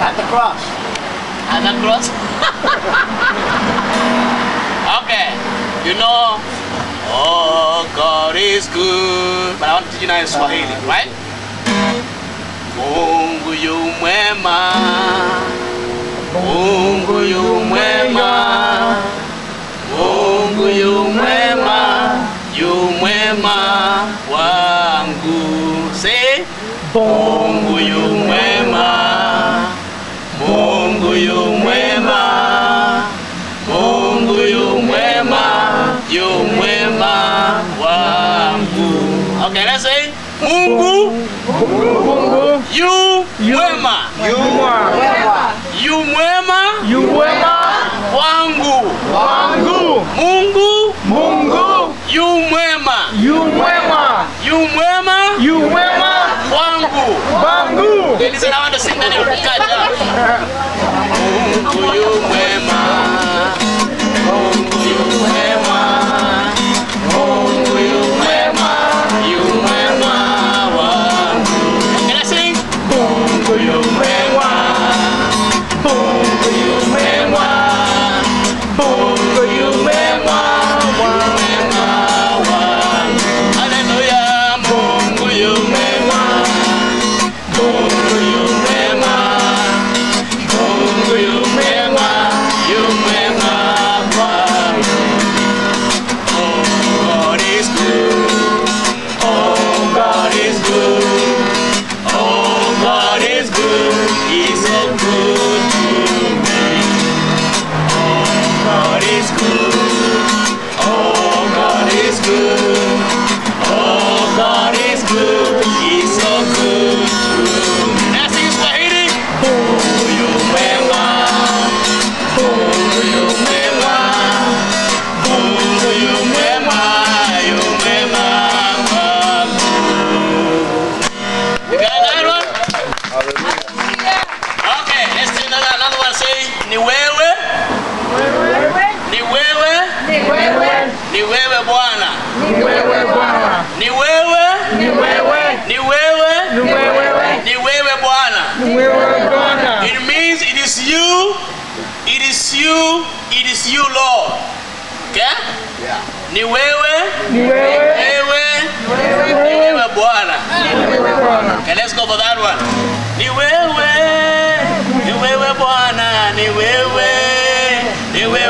At the cross. At the cross? okay. You know, oh, God is good. But I want to teach you now in Swahili, uh, right? Mungu yu mwema. Mungu yu mwema. Mungu yu mwema. Yu mwema wangu. Say, Mungu yu wangu. Okay, let's say, Mungu Mungu yu mwema. yumwa Yu mwema yuwema wangu. wangu Mungu Mungu yu mwema. yumwema Yu mwema yuwema wangu. wangu Okay, listen, I want to sing that in Kaja. Mungu yu mwema. Is good. To me. Oh, God is good. Ni wewe. Ni wewe Bwana. Ni wewe Bwana. Ni wewe. Ni wewe. Ni wewe. Ni wewe. Ni wewe Bwana. Ni wewe Bwana. It means it is you. It is you. It is you Lord. Okay? Yeah. Ni wewe. Ni wewe. Wewe. Ni wewe Bwana. Ni wewe Bwana. Okay, let's go for that one. Ni wewe. Ni wewe Bwana. Ni wewe. Ni wewe.